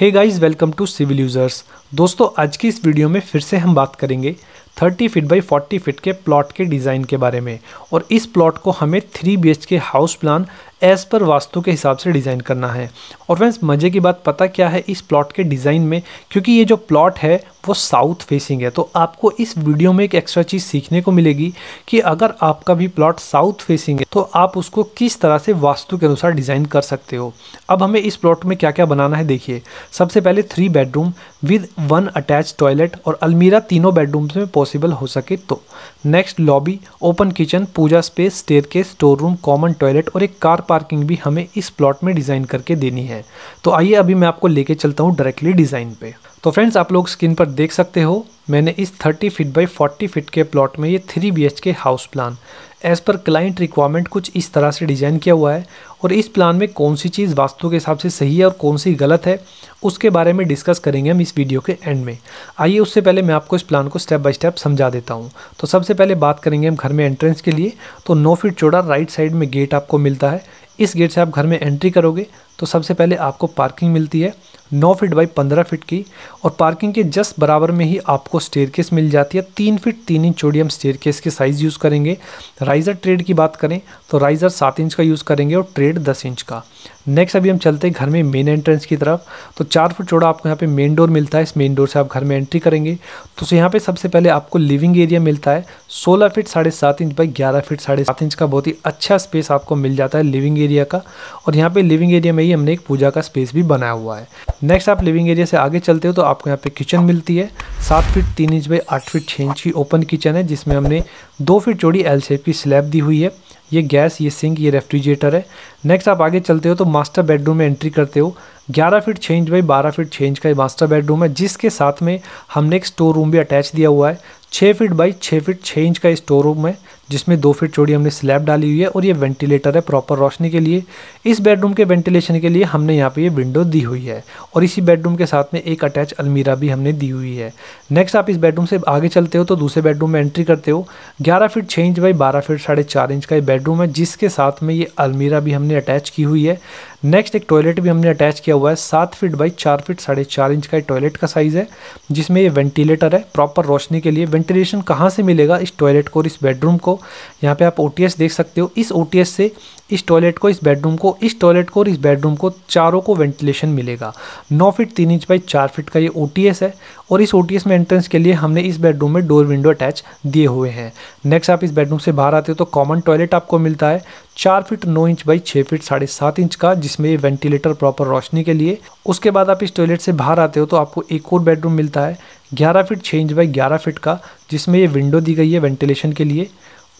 Hey guys welcome to civil users दोस्तों, आज की इस वीडियो में फिर से हम बात करेंगे 30 फीट बाई 40 फीट के प्लॉट के डिज़ाइन के बारे में। और इस प्लॉट को हमें 3 B K house plan as पर वास्तु के हिसाब से डिज़ाइन करना है। और फ्रेंड्स मज़े की बात पता क्या है इस प्लॉट के डिज़ाइन में? क्योंकि ये जो प्लॉट है, वो साउथ फेसिंग है। तो आपको इस वीडियो में एक एक्स्ट्रा चीज़ सीखने को मिलेगी कि अगर आपका भी प्लॉट साउथ फेसिंग है तो आप उसको किस तरह से वास्तु के अनुसार डिज़ाइन कर सकते हो। अब हमें इस प्लॉट में क्या क्या बनाना है देखिए। सबसे पहले three bedroom with one attach toilet और अलमीरा तीनों बेडरूम्स में पॉसिबल हो सके तो। Next lobby open kitchen puja space stair store room common toilet और एक कार पार्किंग भी हमें इस प्लॉट में डिज़ाइन करके देनी है। तो आइए अभी मैं आपको लेके चलता हूँ डायरेक्टली डिज़ाइन पे। तो फ्रेंड्स आप लोग स्क्रीन पर देख सकते हो, मैंने इस 30 फीट बाई 40 फीट के प्लॉट में ये three B K house plan as per client requirement कुछ इस तरह से डिज़ाइन किया हुआ है। और इस प्लान में कौन सी चीज़ वास्तु के हिसाब से सही है और कौन सी गलत है, उसके बारे में डिस्कस करेंगे हम इस वीडियो के एंड में। आइए उससे पहले मैं आपको इस प्लान को स्टेप बाय स्टेप समझा देता हूँ। तो सबसे पहले बात करेंगे हम घर में एंट्रेंस के लिए। तो नौ फीट चौड़ा राइट साइड में गेट आपको मिलता है। इस गेट से आप घर में एंट्री करोगे तो सबसे पहले आपको पार्किंग मिलती है, नौ फीट बाई पंद्रह फीट की, और पार्किंग के जस्ट बराबर में ही आपको स्टेयर केस मिल जाती है। तीन फीट तीन इंच चौड़ी हम स्टेयर केस के साइज़ यूज़ करेंगे। राइज़र ट्रेड की बात करें तो राइज़र सात इंच का यूज़ करेंगे और ट्रेड दस इंच का। नेक्स्ट अभी हम चलते हैं घर में मेन एंट्रेंस की तरफ़। तो चार फुट चौड़ा आपको यहाँ पे मेन डोर मिलता है। इस मेन डोर से आप घर में एंट्री करेंगे। तो यहाँ पे सबसे पहले आपको लिविंग एरिया मिलता है। सोलह फीट साढ़े सात इंच बाई ग्यारह फीट साढ़े सात इंच का बहुत ही अच्छा स्पेस आपको मिल जाता है लिविंग एरिया का। और यहाँ पे लिविंग एरिया में ही हमने एक पूजा का स्पेस भी बनाया हुआ है। नेक्स्ट आप लिविंग एरिया से आगे चलते हो तो आपको यहाँ पे किचन मिलती है। सात फीट तीन इंच बाई आठ फीट छः इंच की ओपन किचन है, जिसमें हमने दो फीट चौड़ी एल शेप की स्लैब दी हुई है। ये गैस, ये सिंक, ये रेफ्रिजरेटर है। नेक्स्ट आप आगे चलते हो तो मास्टर बेडरूम में एंट्री करते हो। 11 फीट छः इंच बाई बारह फीट छः इंच का मास्टर बेडरूम है, जिसके साथ में हमने एक स्टोर रूम भी अटैच दिया हुआ है। छः फीट बाई छः फीट छः इंच का स्टोर रूम है। जिसमें दो फीट चौड़ी हमने स्लैब डाली हुई है और ये वेंटिलेटर है प्रॉपर रोशनी के लिए। इस बेडरूम के वेंटिलेशन के लिए हमने यहाँ पे ये विंडो दी हुई है और इसी बेडरूम के साथ में एक अटैच अलमीरा भी हमने दी हुई है। नेक्स्ट आप इस बेडरूम से आगे चलते हो तो दूसरे बेडरूम में एंट्री करते हो। ग्यारह फीट छः इंच बाई बारह फीट साढ़े चार इंच का ये बेडरूम है, जिसके साथ में ये अलमीरा भी हमने अटैच की हुई है। नेक्स्ट एक टॉयलेट भी हमने अटैच किया हुआ है, सात फीट बाई चार फीट साढ़े चार इंच का टॉयलेट का साइज़ है, जिसमें ये वेंटिलेटर है प्रॉपर रोशनी के लिए। वेंटिलेशन कहाँ से मिलेगा? इस टॉयलेट को और इस बेडरूम को। यहाँ पे आप ओटीएस देख सकते हो। इस ओटीएस से इस टॉयलेट को, इस बेडरूम को, इस टॉयलेट को और इस बेडरूम को चारों को वेंटिलेशन मिलेगा। नौ फीट तीन इंच बाई चार फीट का ये ओटीएस है और इस ओटीएस में एंट्रेंस के लिए हमने इस बेडरूम में डोर विंडो अटैच दिए हुए हैं। नेक्स्ट आप इस बेडरूम से बाहर आते हो तो कॉमन टॉयलेट आपको मिलता है। चार फीट नौ इंच बाई छः फीट साढ़े सात इंच का, जिसमें ये वेंटिलेटर प्रॉपर रोशनी के लिए। उसके बाद आप इस टॉयलेट से बाहर आते हो तो आपको एक और बेडरूम मिलता है। ग्यारह फीट छः इंच बाई ग्यारह फीट का, जिसमें ये विंडो दी गई है वेंटिलेशन के लिए।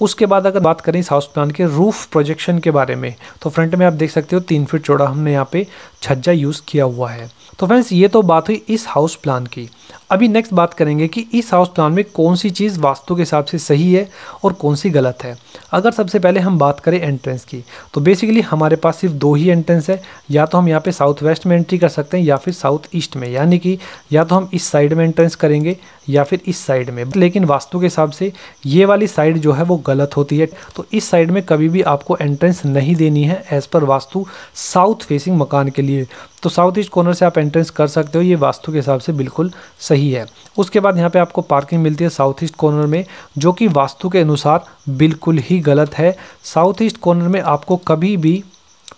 उसके बाद अगर बात करें इस हाउस प्लान के रूफ प्रोजेक्शन के बारे में तो फ्रंट में आप देख सकते हो तीन फीट चौड़ा हमने यहाँ पे छज्जा यूज़ किया हुआ है। तो फ्रेंड्स ये तो बात हुई इस हाउस प्लान की। अभी नेक्स्ट बात करेंगे कि इस हाउस प्लान में कौन सी चीज़ वास्तु के हिसाब से सही है और कौन सी गलत है। अगर सबसे पहले हम बात करें एंट्रेंस की तो बेसिकली हमारे पास सिर्फ़ दो ही एंट्रेंस है। या तो हम यहाँ पे साउथ वेस्ट में एंट्री कर सकते हैं या फिर साउथ ईस्ट में, यानी कि या तो हम इस साइड में एंट्रेंस करेंगे या फिर इस साइड में। लेकिन वास्तु के हिसाब से ये वाली साइड जो है वो गलत होती है। तो इस साइड में कभी भी आपको एंट्रेंस नहीं देनी है as per vastu south facing मकान के लिए। तो साउथ ईस्ट कॉर्नर से आप एंट्रेंस कर सकते हो, ये वास्तु के हिसाब से बिल्कुल सही है। उसके बाद यहाँ पे आपको पार्किंग मिलती है साउथ ईस्ट कॉर्नर में, जो कि वास्तु के अनुसार बिल्कुल ही गलत है। साउथ ईस्ट कॉर्नर में आपको कभी भी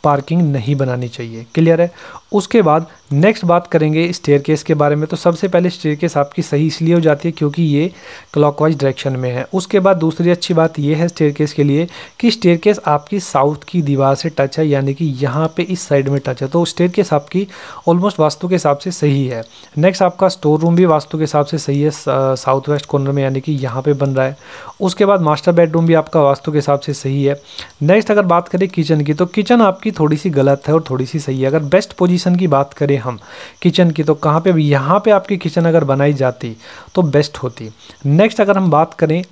पार्किंग नहीं बनानी चाहिए। क्लियर है? उसके बाद नेक्स्ट बात करेंगे स्टेयर केस के बारे में। तो सबसे पहले स्टेयर केस आपकी सही इसलिए हो जाती है क्योंकि ये क्लॉकवाइज डायरेक्शन में है। उसके बाद दूसरी अच्छी बात ये है स्टेयर केस के लिए कि स्टेयर केस आपकी साउथ की दीवार से टच है, यानी कि यहाँ पे इस साइड में टच है। तो स्टेयर केस आपकी ऑलमोस्ट वास्तु के हिसाब से सही है। नेक्स्ट आपका स्टोर रूम भी वास्तु के हिसाब से सही है साउथ वेस्ट कॉर्नर में, यानी कि यहाँ पर बन रहा है। उसके बाद मास्टर बेडरूम भी आपका वास्तु के हिसाब से सही है। नेक्स्ट अगर बात करें किचन की तो किचन आपकी थोड़ी सी गलत है और थोड़ी सी सही है। अगर बेस्ट पोजिशन की बात करें हम। किचन की तो कहाँ पे यहाँ पे आपकी किचन अगर बनाई जाती तो बेस्ट होती। नेक्स्ट अगर हम बात करें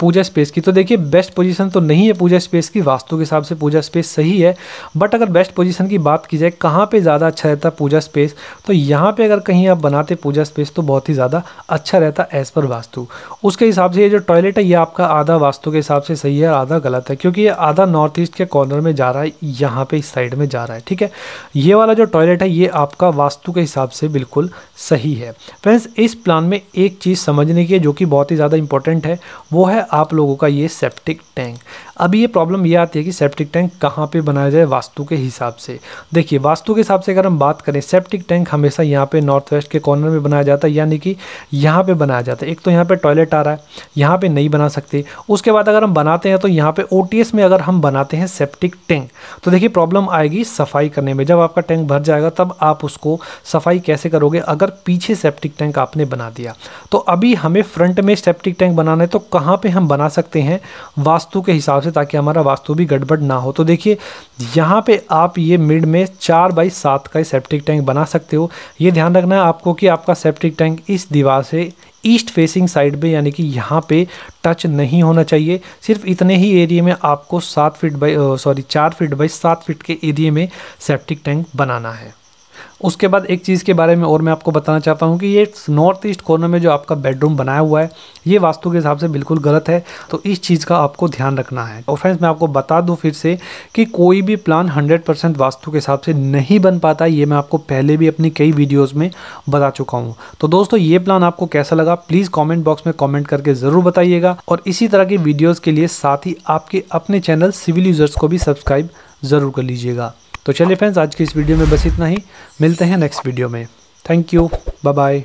पूजा स्पेस की। तो देखिए बेस्ट पोजीशन तो नहीं है पूजा स्पेस की, वास्तु के हिसाब से पूजा स्पेस सही है। बट अगर बेस्ट पोजीशन की बात की जाए, कहाँ पे ज़्यादा अच्छा रहता पूजा स्पेस तो यहाँ पे अगर कहीं आप बनाते पूजा स्पेस तो बहुत ही ज़्यादा अच्छा रहता एज़ पर वास्तु। उसके हिसाब से ये जो टॉयलेट है, ये आपका आधा वास्तु के हिसाब से सही है और आधा गलत है, क्योंकि ये आधा नॉर्थ ईस्ट के कॉर्नर में जा रहा है, यहाँ पर इस साइड में जा रहा है, ठीक है? ये वाला जो टॉयलेट है, ये आपका वास्तु के हिसाब से बिल्कुल सही है। फ्रेंड्स इस प्लान में एक चीज़ समझने की जो कि बहुत ही ज़्यादा इंपॉर्टेंट है, वो है आप लोगों का ये सेप्टिक टैंक अब ये प्रॉब्लम ये आती है कि सेप्टिक टैंक कहाँ पे बनाया जाए वास्तु के हिसाब से। देखिए, वास्तु के हिसाब से अगर हम बात करें सेप्टिक टैंक हमेशा यहाँ पे नॉर्थ वेस्ट के कॉर्नर में बनाया जाता है, यानी कि यहाँ पे बनाया जाता है। एक तो यहाँ पे टॉयलेट आ रहा है, यहाँ पे नहीं बना सकते। उसके बाद अगर हम बनाते हैं तो यहाँ पे ओ में अगर हम बनाते हैं सेप्टिक टैंक तो देखिए प्रॉब्लम आएगी सफ़ाई करने में। जब आपका टैंक भर जाएगा, तब आप उसको सफ़ाई कैसे करोगे? अगर पीछे सेप्टिक टैंक आपने बना दिया। तो अभी हमें फ्रंट में सेप्टिक टैंक बनाना है तो कहाँ पर हम बना सकते हैं? वास्तु के हिसाब से ताकि हमारा वास्तु भी गड़बड़ ना हो। तो देखिए, यहाँ पे आप ये मिड में चार बाई सात का सेप्टिक टैंक बना सकते हो। ये ध्यान रखना है आपको कि आपका सेप्टिक टैंक इस दीवार से ईस्ट फेसिंग साइड पे, यानी कि यहाँ पे टच नहीं होना चाहिए। सिर्फ़ इतने ही एरिया में आपको सात फीट बाई सॉरी, चार फीट बाई सात फीट के एरिए में सेप्टिक टैंक बनाना है। उसके बाद एक चीज़ के बारे में और मैं आपको बताना चाहता हूँ कि ये नॉर्थ ईस्ट कॉर्नर में जो आपका बेडरूम बनाया हुआ है, ये वास्तु के हिसाब से बिल्कुल गलत है। तो इस चीज़ का आपको ध्यान रखना है। और फ्रेंड्स, मैं आपको बता दूँ फिर से कि कोई भी प्लान हंड्रेड वास्तु के हिसाब से नहीं बन पाता, ये मैं आपको पहले भी अपनी कई वीडियोज़ में बता चुका हूँ। तो दोस्तों, ये प्लान आपको कैसा लगा, प्लीज़ कॉमेंट बॉक्स में कॉमेंट करके ज़रूर बताइएगा। और इसी तरह की वीडियोज़ के लिए साथ ही आपके अपने चैनल सिविल यूज़र्स को भी सब्सक्राइब ज़रूर कर लीजिएगा। तो चलिए फ्रेंड्स आज की इस वीडियो में बस इतना ही। मिलते हैं नेक्स्ट वीडियो में। Thank you bye bye